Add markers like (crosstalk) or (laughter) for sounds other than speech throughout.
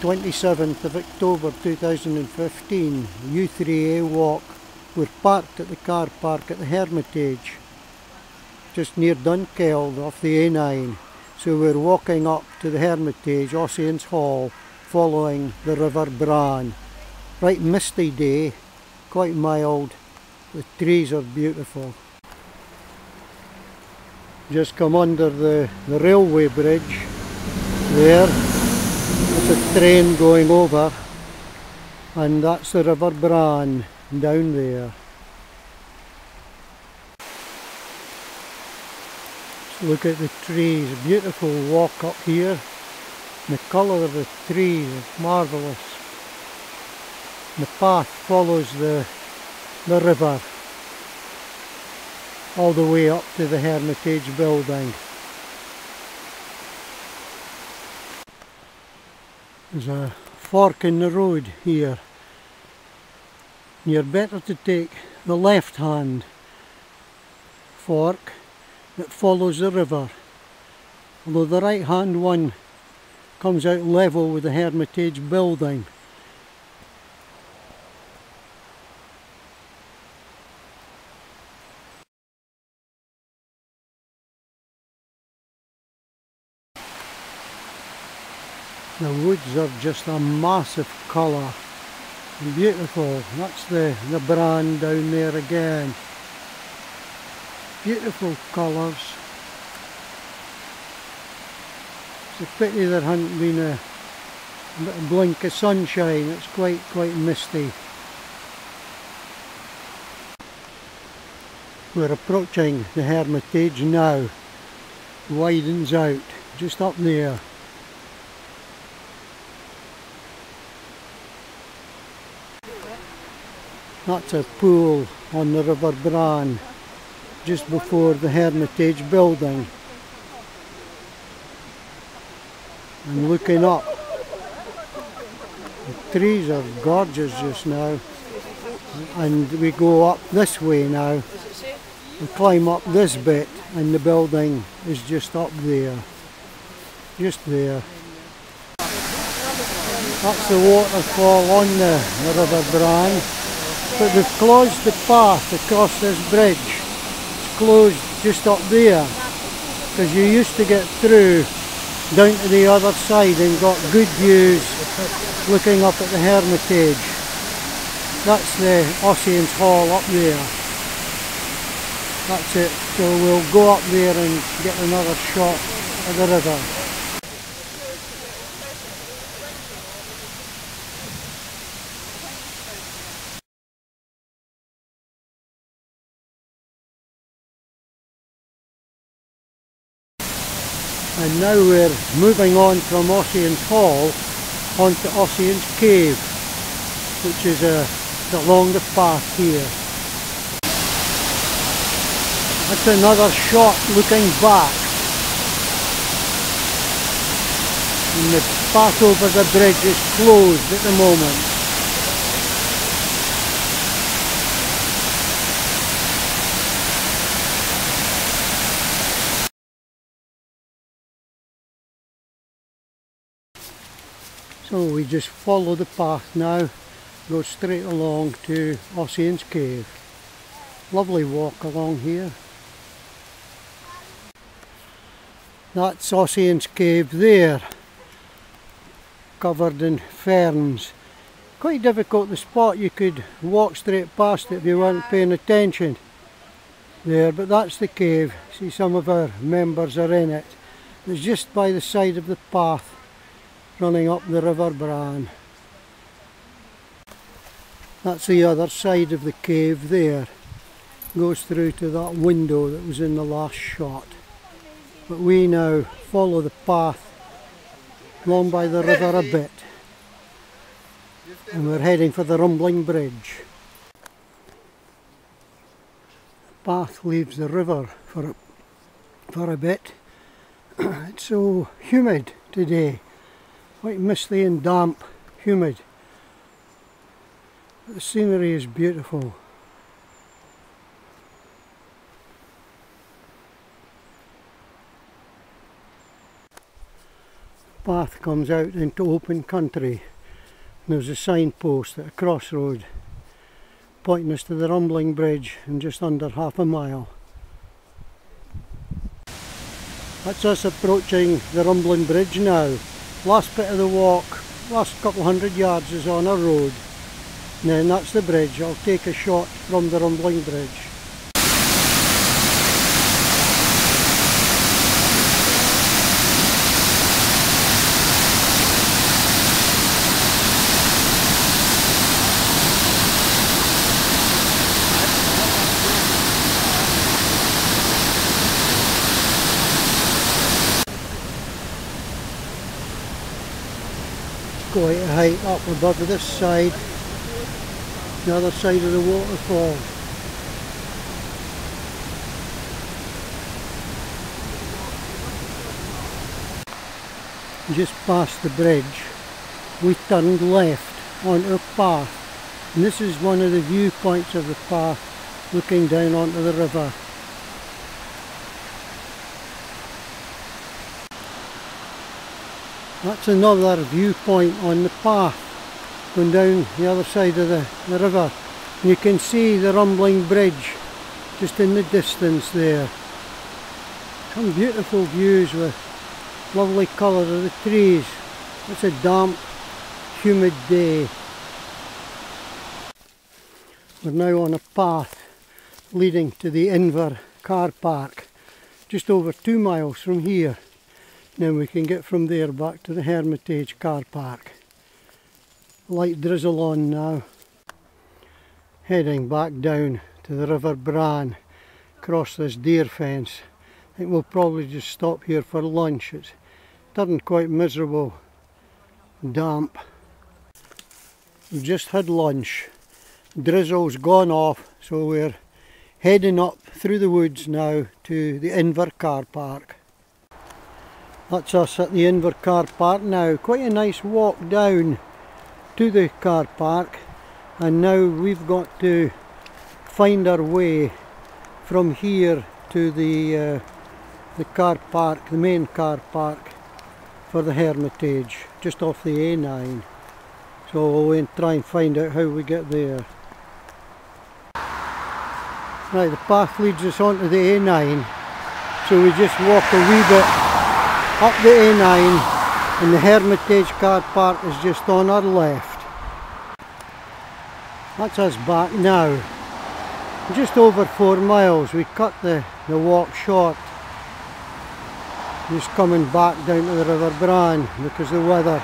27th of October 2015, U3A walk. We're parked at the car park at the Hermitage, just near Dunkeld off the A9. So we're walking up to the Hermitage, Ossians Hall, following the River Bran. Right misty day, quite mild, the trees are beautiful. Just come under the, the railway bridge there. There's a train going over and that's the River Bran down there. Look at the trees, beautiful walk up here. The colour of the trees is marvellous. The path follows the, the river all the way up to the Hermitage building. There's a fork in the road here. You're better to take the left hand fork that follows the river. Although the right hand one comes out level with the Hermitage building. The woods are just a massive colour. Beautiful. That's the, the Bran down there again. Beautiful colours. It's a pity there hadn't been a, a blink of sunshine. It's quite, quite misty. We're approaching the Hermitage now. Widens out just up there. That's a pool on the River Bran just before the Hermitage building. And looking up, the trees are gorgeous just now. And we go up this way now. We climb up this bit and the building is just up there. Just there. That's the waterfall on the, River Bran. But they've closed the path across this bridge. It's closed just up there. Because you used to get through down to the other side and got good views looking up at the Hermitage. That's the Ossians Hall up there. That's it. So we'll go up there and get another shot of the river. And now we're moving on from Ossian's Hall onto Ossian's Cave which is uh, along the path here. That's another shot looking back and the path over the bridge is closed at the moment. So we just follow the path now, go straight along to Ossian's Cave. Lovely walk along here. That's Ossian's Cave there, covered in ferns. Quite difficult the spot, you could walk straight past it if you weren't paying attention there, but that's the cave. See some of our members are in it. It's just by the side of the path running up the River Bran. That's the other side of the cave there. Goes through to that window that was in the last shot. But we now follow the path along by the river a bit. And we're heading for the Rumbling Bridge. The path leaves the river for a, for a bit. (clears throat) it's so humid today quite misty and damp, humid. The scenery is beautiful. path comes out into open country. There's a signpost at a crossroad pointing us to the Rumbling Bridge in just under half a mile. That's us approaching the Rumbling Bridge now. Last bit of the walk, last couple hundred yards is on a road. And then that's the bridge. I'll take a shot from the Rumbling Bridge. Quite height up above this side, the other side of the waterfall. Just past the bridge, we turned left onto a path, and this is one of the viewpoints of the path looking down onto the river. That's another viewpoint on the path going down the other side of the, the river. And you can see the rumbling bridge just in the distance there. Some beautiful views with lovely colour of the trees. It's a damp, humid day. We're now on a path leading to the Inver car park, just over two miles from here. Then we can get from there back to the Hermitage car park. Light drizzle on now. Heading back down to the River Bran, across this deer fence. I think we'll probably just stop here for lunch. It's turned quite miserable, damp. We've just had lunch. Drizzle's gone off, so we're heading up through the woods now to the Inver car park. That's us at the Inver car park now. Quite a nice walk down to the car park and now we've got to find our way from here to the uh, the car park, the main car park for the Hermitage, just off the A9. So we'll try and find out how we get there. Right, the path leads us onto the A9, so we just walk a wee bit up the A9 and the Hermitage car park is just on our left. That's us back now. Just over four miles, we cut the, the walk short. Just coming back down to the River Bran because the weather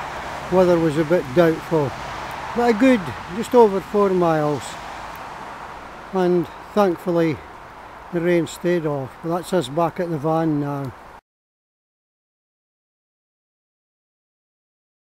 weather was a bit doubtful. But a good, just over four miles. And thankfully the rain stayed off. But that's us back at the van now.